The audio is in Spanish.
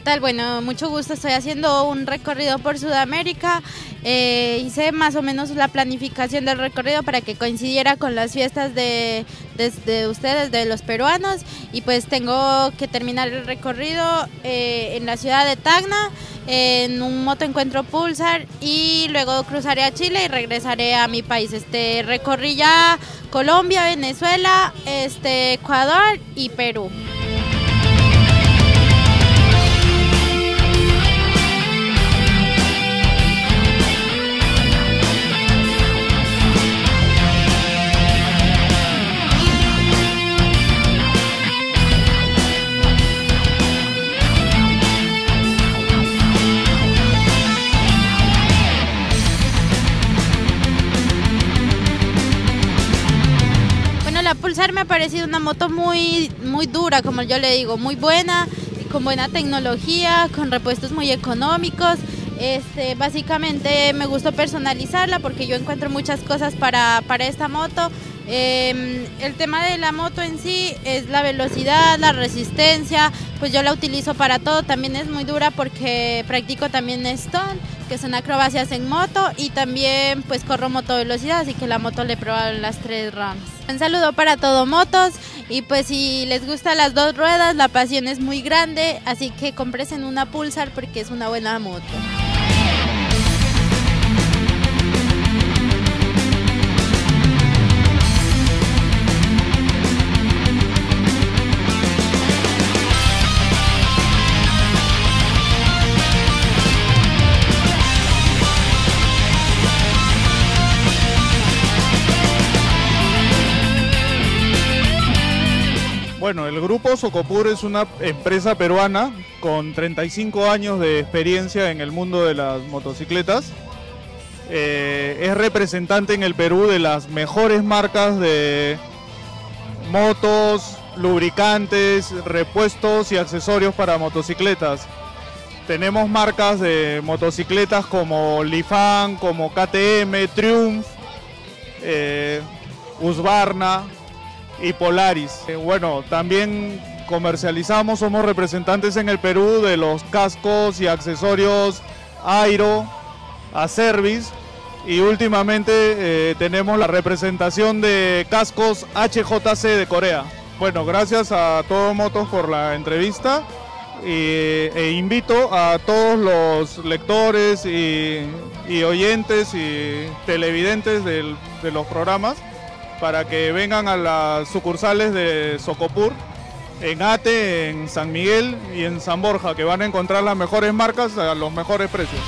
tal? Bueno, mucho gusto. Estoy haciendo un recorrido por Sudamérica. Eh, hice más o menos la planificación del recorrido para que coincidiera con las fiestas de, ustedes, de los peruanos. Y pues tengo que terminar el recorrido eh, en la ciudad de Tacna, en un motoencuentro Pulsar. Y luego cruzaré a Chile y regresaré a mi país. Este, recorrí ya Colombia, Venezuela, este, Ecuador y Perú. Pulsar me ha parecido una moto muy, muy dura, como yo le digo, muy buena, con buena tecnología, con repuestos muy económicos. Este, básicamente me gustó personalizarla porque yo encuentro muchas cosas para, para esta moto. Em, el tema de la moto en sí es la velocidad, la resistencia, pues yo la utilizo para todo, también es muy dura porque practico también stone, que son acrobacias en moto y también pues corro moto velocidad, así que la moto le he las tres rams. Un saludo para todo motos y pues si les gustan las dos ruedas, la pasión es muy grande, así que compresen una Pulsar porque es una buena moto. Bueno, el grupo Socopur es una empresa peruana con 35 años de experiencia en el mundo de las motocicletas. Eh, es representante en el Perú de las mejores marcas de motos, lubricantes, repuestos y accesorios para motocicletas. Tenemos marcas de motocicletas como Lifan, como KTM, Triumph, eh, y Polaris. Eh, bueno, también comercializamos, somos representantes en el Perú de los cascos y accesorios Airo, a Service y últimamente eh, tenemos la representación de cascos HJC de Corea. Bueno, gracias a Todo Motos por la entrevista e invito a todos los lectores y, oyentes y televidentes de los programas para que vengan a las sucursales de Socopur, en Ate, en San Miguel y en San Borja, que van a encontrar las mejores marcas a los mejores precios.